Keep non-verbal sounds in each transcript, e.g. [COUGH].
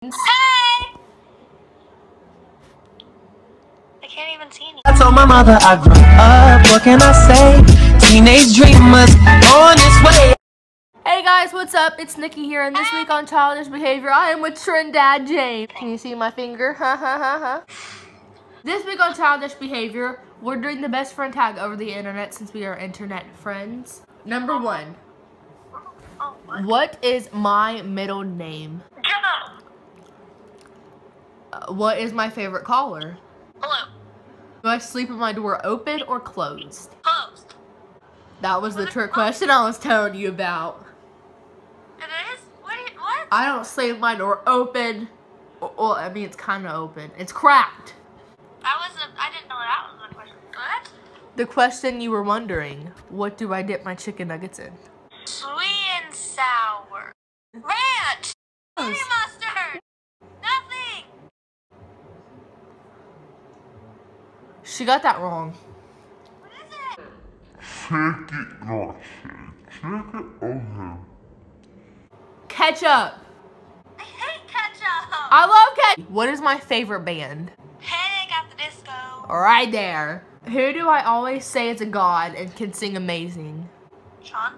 Hey! I can't even see any. I told my mother I grew up, what can I say? Teenage dreamers on this way. Hey guys, what's up? It's Nikki here, and this week on Childish Behavior, I am with Trinidad James. Can you see my finger? Ha ha ha ha. This week on Childish Behavior, we're doing the best friend tag over the internet since we are internet friends. Number one, Oh, what? what is my middle name? What is my favorite color? Hello. Do I sleep with my door open or closed? Closed. That was the trick question I was telling you about. It is? What? What? I don't sleep with my door open. Well, I mean, it's kind of open. It's cracked. That was a. I didn't know that was a question. What? The question you were wondering, what do I dip my chicken nuggets in? Sweet and sour. Ranch. She got that wrong. What is it? Shake it, not shake. Shake it, okay. Ketchup. I hate ketchup. I love ketchup. What is my favorite band? Panic at the disco. Right there. Who do I always say is a god and can sing amazing? Sean.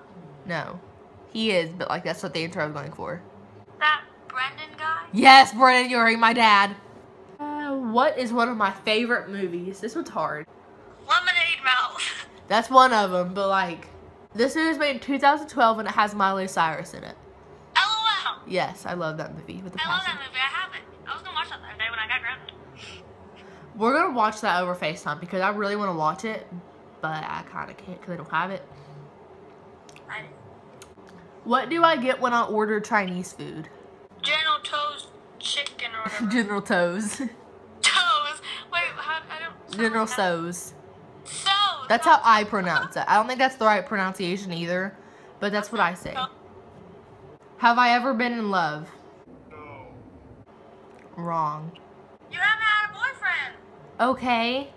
No. He is, but like that's what the intro I was going for. That Brendon guy. Yes, Brendon Urie, my dad. What is one of my favorite movies? This one's hard. Lemonade mouth. [LAUGHS] That's one of them, but like, this movie was made in 2012 and it has Miley Cyrus in it. LOL. Yes, I love that movie with the I love that movie. I have it. I was gonna watch that the other day when I got grounded. We're gonna watch that over FaceTime because I really want to watch it, but I kind of can't because I don't have it. I What do I get when I order Chinese food? General Toast chicken or [LAUGHS] whatever. General Toes. [LAUGHS] Toes. Wait, how, I. General So's. So. That's how I pronounce it. I don't think that's the right pronunciation either, but that's what I say. Have I ever been in love? No. Wrong. You haven't had a boyfriend. Okay.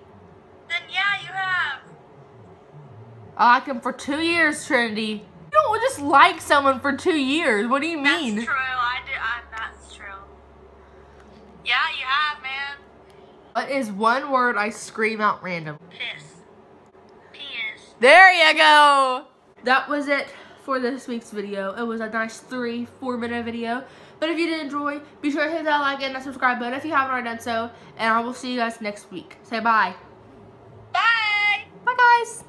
Then yeah, you have. Oh, I like him for two years, Trinity. You don't just like someone for two years. What do you mean? That's true. I do. I, that's true. Yeah, you have, man. What is one word I scream out random? Piss. Penis. There you go. That was it for this week's video. It was a nice three, four minute video. But if you did enjoy, be sure to hit that like and that subscribe button if you haven't already done so. And I will see you guys next week. Say bye. Bye. Bye guys.